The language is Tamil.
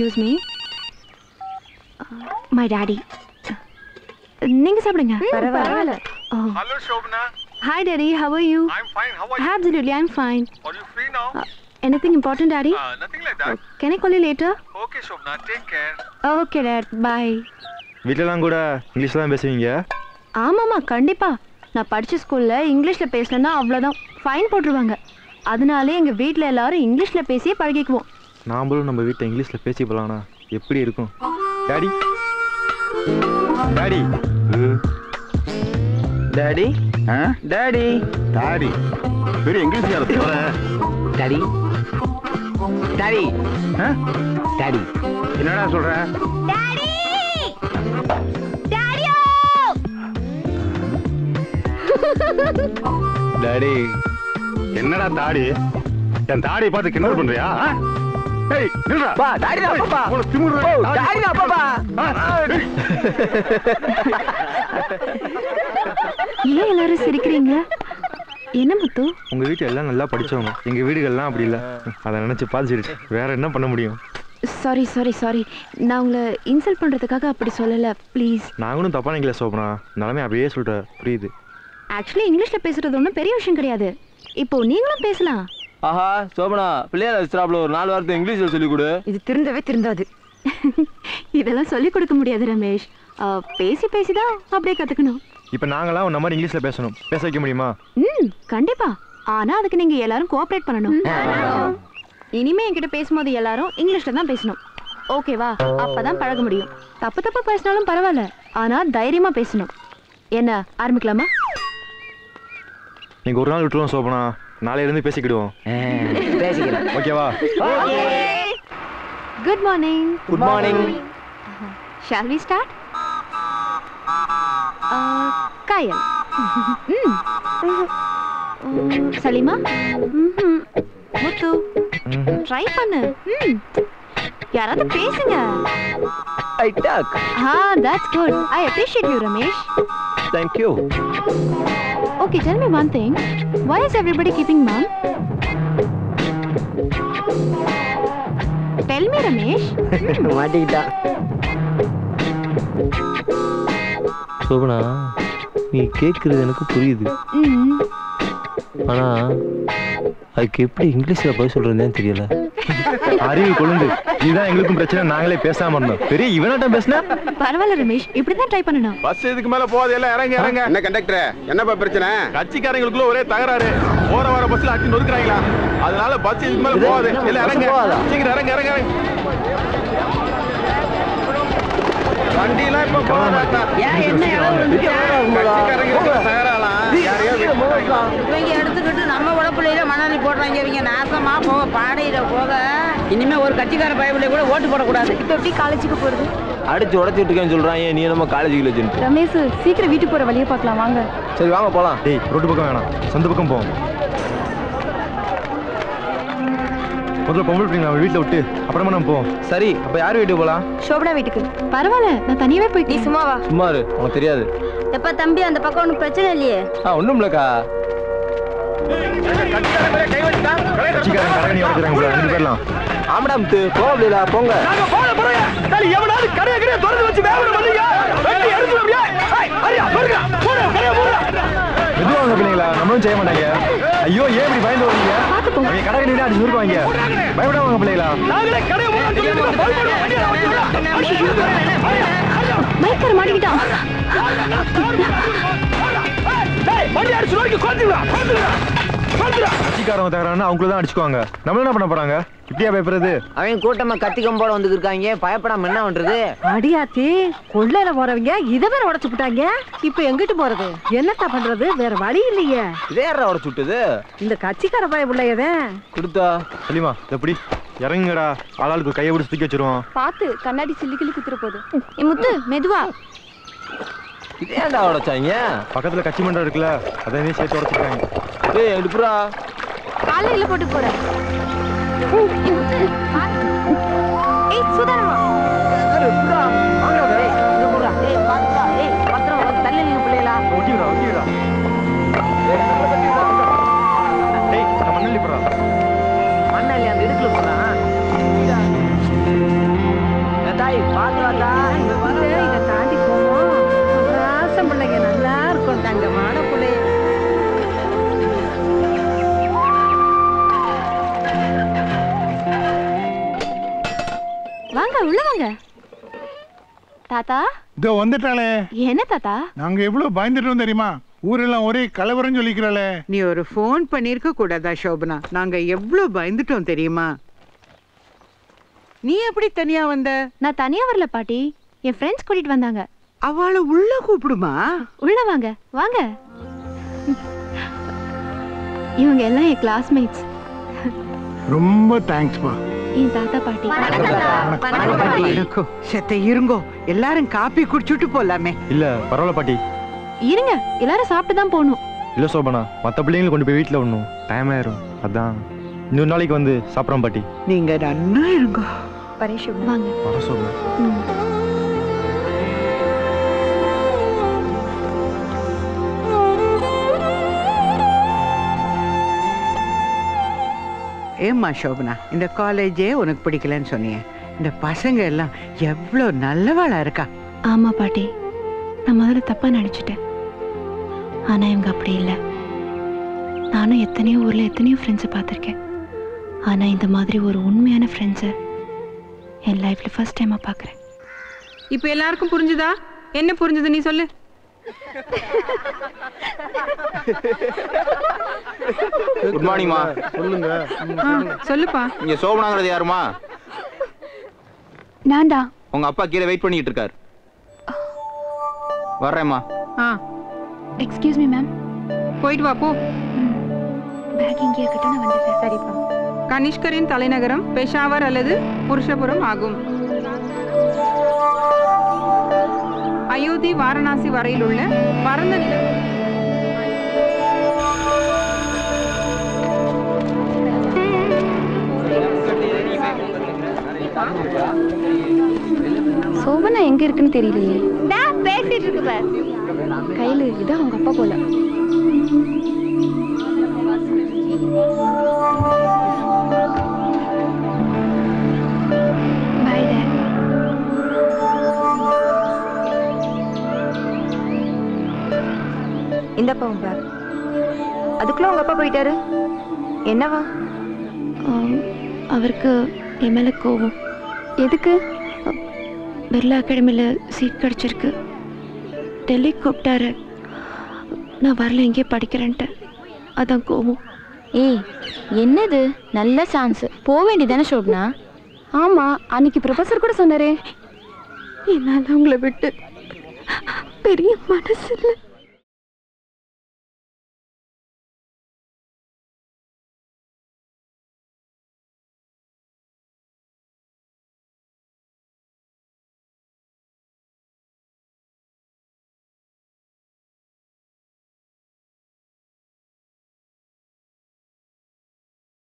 எக்ஸ்கியூஸ் மீ மை டாடி நீங்க சாப்பிடுங்க பரவாயில்ல. Hello, Shobna. Hi daddy how are you I'm fine. How are you? Absolutely, I'm fine. Are you free now? Anything important, Daddy? Uh, nothing like that. Can I call you later? Okay, Shobna. Take care. Okay, Dad. Bye. வீட்டிலலாம் கூட இங்கிலீஷ் தான் பேசுவீங்க ஆமாம்மா கண்டிப்பா நான் படிச்ச ஸ்கூல்ல இங்கிலீஷ்ல பேசினேன்னா அவ்வளோதான் ஃபைன் போட்டுருவாங்க அதனாலே எங்க வீட்ல எல்லாரும் இங்கிலீஷ்ல பேசியே பழகிக்குவோம் நாமளும் நம்ம வீட்டில் இங்கிலீஷில் பேசி போகலாம்னா எப்படி இருக்கும்? Daddy daddy daddy daddy daddy பெரிய இங்கிலீஷ்கார தவிர? டாடி டாடி டாடி என்னடா சொல்ற? டாடி என்னடா தாடி? என் தாடியை பார்த்து கிண்டல் பண்றியா ஆ? ஏய் நில்றா. பா டாடி தான் பாப்பா. உனக்கு திமிரு ஓ தாடி டாடி தான் பாப்பா. ஆ, ஏய். ஏன் எல்லாரும் சிரிக்கிறீங்க? என்ன முத்து? உங்கள் வீட்டில் எல்லாம் நல்லா படித்தவங்க எங்கள் வீடுகள்லாம் அப்படி இல்லை. அதை நினச்சி பாதிச்சிருச்சு வேற என்ன பண்ண முடியும்? சாரி சாரி சாரி நான் உங்களை இன்சல்ட் பண்றதுக்காக அப்படி சொல்லல. ப்ளீஸ் நாங்களும் தப்பான இங்கிலீஷ் சோப்பனா நிலமே அப்படியே சொல்கிறேன் புரியுது. ஆக்சுவலி இங்கிலீஷ்ல பேசுறது ஒன்றும் பெரிய விஷயம் கிடையாது. இப்போ நீங்களும் பேசலாம். ஆஹா சோபனா பிள்ளையார் வச்சுறாப்ல ஒரு நாலு வார்த்தை இங்கிலீஷ்ல சொல்லி கொடு. இது திருந்தவே திருந்தாது. இதெல்லாம் சொல்லிக் கொடுக்க முடியாது ரமேஷ். பேசி பேசி தான் அப்படியே கத்துக்கணும். இப்போ நாங்களாம் உன்ன மாதிரி இங்கிலீஷில் பேசணும். பேச வைக்க முடியுமா? ம் கண்டிப்பா. ஆனா அதுக்கு நீங்க எல்லாரும் கோஆப்ரேட் பண்ணணும். இனிமே என்கிட்ட பேசும்போது எல்லாரும் இங்கிலீஷ்ல தான் பேசணும். ஓகேவா அப்பதான் பழக முடியும். தப்பு தப்பு பேசினாலும் பரவாயில்ல. ஆனா தைரியமா பேசணும். என்ன ஆரம்பிக்கலாமா? நீங்கள் ஒரு நாள் விட்டுருவோம் சோப்பனா நாளையிலேருந்து பேசிக்கிடுவோம். பேசிக்கிறேன். ஓகேவா good morning good morning shall we start Kayal. Salima. Muthu try பண்ணு. ம். யாராவது பேசுங்க. I talk ah that's good I appreciate you Ramesh thank you Okay, tell me one thing. Why is everybody keeping mum? Tell me, Ramesh. மாட்டிக்கிட்டா சோபனா நீ கேட்குறது எனக்கு புரியுது Mm. ஆனால் அதுக்கு எப்படி இங்கிலீஷில் பதில் சொல்கிறதுன்னு தெரியல அறிவு கொழுந்து. இதுதான் எங்களுக்கும் பிரச்சனை நாங்களே பேசாம இருந்தோம். பெரிய இவனாட்டம் பேசினா? பரவாயில்ல ரமேஷ் இப்படிதான் ட்ரை பண்ணணும். பஸ் இதுக்கு மேல போகாது எல்லாம் இறங்க இறங்க. என்ன கண்டக்டர் என்னப்பா பிரச்சனை? கட்சிக்காரங்களுக்குள்ள ஒரே தகராறு. போற வர பஸ்ல அடி நொறுக்குறாங்களா? அதனால பஸ் இதுக்கு மேல போகாது. எல்லாம் இறங்க? சீக்கிரம் இறங்க இறங்க இறங்க. வண்டியெல்லாம் இப்ப போகாதா கட்சிக்காரங்களுக்கு தகராறலாம் யாரையோ விட்டுட்டாங்களா? இவங்க எடுத்துக்கிட்டு நம்ம உடப்புலையில மணலி போடுறாங்க இவங்க நாசமா போக பாடையில போக. இனிமே ஒரு கட்சிக்கார பயபிள்ளை கூட ஓட்டு போடக்கூடாது. இப்போ எப்படி காலேஜுக்கு போறது? அடிச்சு உடச்சிட்டு இருக்கேன்னு சொல்கிறான் ஏன் நீ நம்ம காலேஜுக்குள்ள வச்சுட்டு ரமேஷ் சீக்கிரம் வீட்டுக்கு போற வழியை பார்க்கலாம். வாங்க. சரி வாங்க போகலாம் டேய் ரோட்டு பக்கம் வேணாம். சொந்த பக்கம் போவோம். முதல்ல பொம்பளை பிள்ளைங்க அவள் வீட்டில் விட்டு அப்புறமா நம்ம போவோம். சரி அப்போ யார் வீட்டுக்கு போகலாம் சோபனா வீட்டுக்கு. பரவாயில்ல நான் தனியாவே போய் நீ சும்மா வா சும்மா இரு உனக்கு தெரியாது. எப்ப தம்பி அந்த பக்கம் ஒன்றும் பிரச்சனை இல்லையே? ஆ ஒன்றும் இல்லைக்கா. ஆமாடா முத்து போக போங்க நாங்க போன பிறகு எவனாவது திறந்து வச்சு வியாபாரம் பண்ணீங்க வெட்டி எடுத்து அப்படியே அரியா போடுங்க போடு வாங்க பிள்ளைங்களா நம்மளும் செய்ய மாட்டாங்க ஐயோ ஏன் இப்படி பயந்து வரீங்க அவங்க கரகணி அடிச்சு நூறுவாங்க பயப்படாம வாங்க பிள்ளைங்களா நாங்களே மாட்டிக்கிட்டான் வண்டி அடிச்சு நோக்கி கட்சிக்காரங்க தகராறுனா அவங்கள தான் அடிச்சுக்குவாங்க. நம்மள என்ன பண்ண போறாங்க? இப்படியா பயப்படுறது? அவன் கூட்டமா கத்தி கம்போட வந்து இருக்காங்க. பயப்படாம என்ன பண்றது? அடியாத்தி கொள்ளையில போறவங்க இதை வேற உடைச்சு விட்டாங்க. இப்ப எங்கிட்டு போறது? என்னத்த பண்றது? வேற வழி இல்லையே. யாரா உடச்சு விட்டது? இந்த கட்சிக்கார பயபிள்ளையதான் கொடுத்தா? சொல்லிமா எப்படி இறங்குங்கடா. ஆளாளுக்கு கையை பிடிச்சி தூக்கி வச்சிருவோம். பார்த்து கண்ணாடி சில்லு கிள்ளி குத்துற போது. முத்து மெதுவா. ஏன்டா உடைச்சாங்க? பக்கத்துல கட்சி மன்றம் இருக்குல்ல அதையும் சேர்த்து உடச்சிருக்காங்க. ஏய் எடுப்புறா. காலையில போட்டு போறேன் ஏய் சுதாரமா தள்ளி நின்னு பிள்ளைகளா. ஒட்டிவிடா ஒட்டிவிடா டேய் இந்த மண்ணள்ளி போடுறா. மண்ணாலி அந்த இடுக்குல போறான் வாங்க உள்ள வாங்க தாத்தா? இதோ வந்துட்டாளே. என்ன தாத்தா? நாங்க எவ்வளவு பயந்துட்டோம் தெரியுமா? ஊரெல்லாம் ஒரே கலவரம் சொல்லிக்கிறாளே. நீ ஒரு ஃபோன் பண்ணிருக்க கூடாதா சோபனா? நாங்க எவ்வளவு பயந்துட்டோம் தெரியுமா? நீ எப்படி தனியா வந்த? நான் தனியா வரல பாட்டி. என் ஃப்ரெண்ட்ஸ் கூட்டிட்டு வந்தாங்க. அவளை உள்ள கூப்பிடுமா? உள்ள வாங்க வாங்க. இவங்க எல்லாம் என் கிளாஸ்மேட்ஸ் ரொம்ப தேங்க்ஸ்ப்பா என் தாத்தா பாட்டி. வணக்கம். செத்த இருங்கோ. எல்லாரும் காப்பி குடிச்சுட்டு போலாமே. இல்ல பரவாயில்ல பாட்டி. இருங்க எல்லாரும் சாப்பிட்டு தான் போகணும். இல்ல சோபனா மத்த பிள்ளைங்களை கொண்டு போய் வீட்டுல விடணும். டைம் ஆயிரும். அதான். இன்னொரு நாளைக்கு வந்து சாப்பிட்றோம் பாட்டி. நீங்க நன்னா இருங்கோ. வாங்க. வர ஏம்மா சோபனா இந்த காலேஜே உனக்கு பிடிக்கலன்னு சொன்னியே. இந்த பசங்க எல்லாம் எவ்வளோ நல்லவாளா இருக்கா. ஆமா பாட்டி நான் முதல்ல தப்பா நினைச்சிட்டேன் ஆனா இவங்க அப்படி இல்லை. நானும் எத்தனையோ ஊர்ல எத்தனையோ ஃப்ரெண்ட்ஸை பார்த்துருக்கேன். ஆனா இந்த மாதிரி ஒரு உண்மையான ஃப்ரெண்ட்ஸை என் லைஃப்ல ஃபர்ஸ்ட் டைமா பார்க்குறேன். இப்ப எல்லாருக்கும் புரிஞ்சுதா? என்ன புரிஞ்சுது நீ சொல்லு. குட் மார்னிங்மா சொல்லுங்க. சொல்லுப்பா. இங்க சோபனாங்கிறது யாருமா? நான் தான் உங்க அப்பா கீழே வெயிட் பண்ணிட்டு இருக்காரு. வர்றேம்மா. எக்ஸ்கியூஸ் மீ மேம் போயிட்டு வா போ. பேக் இங்கே இருக்கட்டும் நான் வந்துடுறேன் சரிப்பா. கனிஷ்கரின் தலைநகரம் பெஷாவர் அல்லது புருஷபுரம் ஆகும். அயோத்தி வாரணாசி வரையில் உள்ள பரந்த நிலம் சோபனா எங்க இருக்குன்னு தெரியலையே. பேசிட்டு இருக்கு. கையில இதான் அவங்க அப்பா போல. அதுக்குள்ள உங்க அப்பா போயிட்டாரு? என்னவா? அவருக்கு என் மேல கோவம் எதுக்கு? பிர்லா அகாடமியில் சீட் கிடச்சிருக்கு. டெல்லி கூப்பிட்டாரு. நான் வரல எங்கேயே படிக்கிறேன்ட்டு. அதான் கோவம் ஏய் என்னது? நல்ல சான்ஸ். போக வேண்டியதானே ஷோப்னா? ஆமாம் அன்னைக்கு ப்ரொஃபஸர் கூட சொன்னாரே. என்னால் உங்களை விட்டு பெரிய மனசு இல்லை.